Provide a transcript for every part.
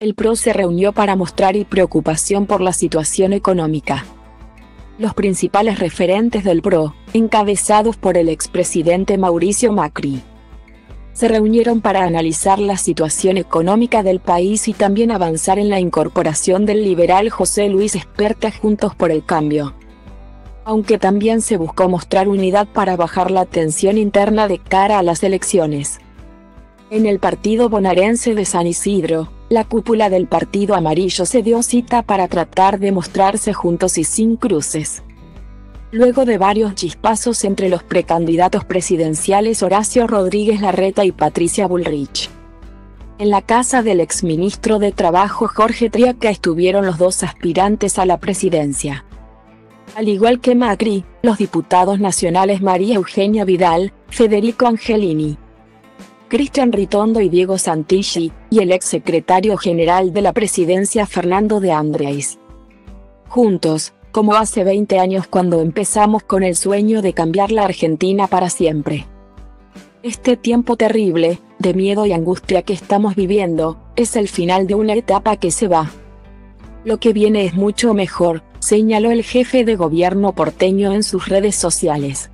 El PRO se reunió para mostrar preocupación por la situación económica. Los principales referentes del PRO, encabezados por el expresidente Mauricio Macri, se reunieron para analizar la situación económica del país y también avanzar en la incorporación del liberal José Luis Esperta Juntos por el Cambio. Aunque también se buscó mostrar unidad para bajar la tensión interna de cara a las elecciones. En el partido bonaerense de San Isidro, la cúpula del Partido Amarillo se dio cita para tratar de mostrarse juntos y sin cruces. Luego de varios chispazos entre los precandidatos presidenciales Horacio Rodríguez Larreta y Patricia Bullrich. En la casa del exministro de Trabajo Jorge Triaca estuvieron los dos aspirantes a la presidencia. Al igual que Macri, los diputados nacionales María Eugenia Vidal, Federico Angelini, Cristian Ritondo y Diego Santilli, y el ex secretario general de la presidencia Fernando de Andrés. Juntos, como hace 20 años cuando empezamos con el sueño de cambiar la Argentina para siempre. Este tiempo terrible, de miedo y angustia que estamos viviendo, es el final de una etapa que se va. Lo que viene es mucho mejor, señaló el jefe de gobierno porteño en sus redes sociales.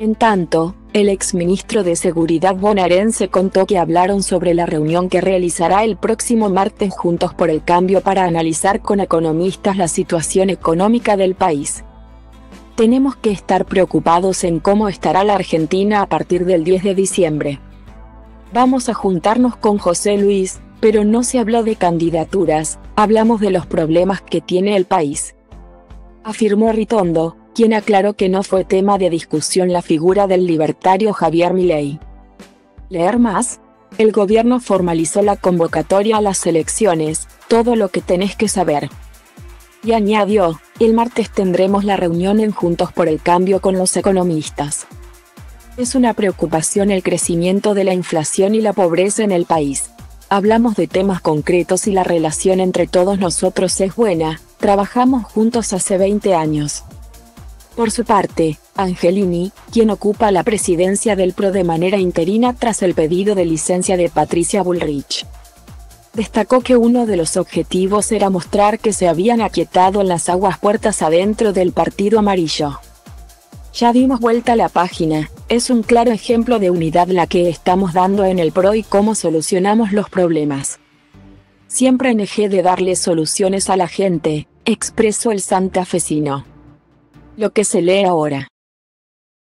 En tanto, el exministro de Seguridad bonaerense contó que hablaron sobre la reunión que realizará el próximo martes Juntos por el Cambio para analizar con economistas la situación económica del país. Tenemos que estar preocupados en cómo estará la Argentina a partir del 10 de diciembre. Vamos a juntarnos con José Luis, pero no se habló de candidaturas, hablamos de los problemas que tiene el país. Afirmó Ritondo, quien aclaró que no fue tema de discusión la figura del libertario Javier Milei. Leer más. El gobierno formalizó la convocatoria a las elecciones, todo lo que tenés que saber. Y añadió, el martes tendremos la reunión en Juntos por el Cambio con los economistas. Es una preocupación el crecimiento de la inflación y la pobreza en el país. Hablamos de temas concretos y la relación entre todos nosotros es buena, trabajamos juntos hace 20 años. Por su parte, Angelini, quien ocupa la presidencia del PRO de manera interina tras el pedido de licencia de Patricia Bullrich, destacó que uno de los objetivos era mostrar que se habían aquietado las aguas puertas adentro del Partido Amarillo. Ya dimos vuelta a la página, es un claro ejemplo de unidad la que estamos dando en el PRO y cómo solucionamos los problemas. Siempre negé de darle soluciones a la gente, expresó el santafesino. Lo que se lee ahora.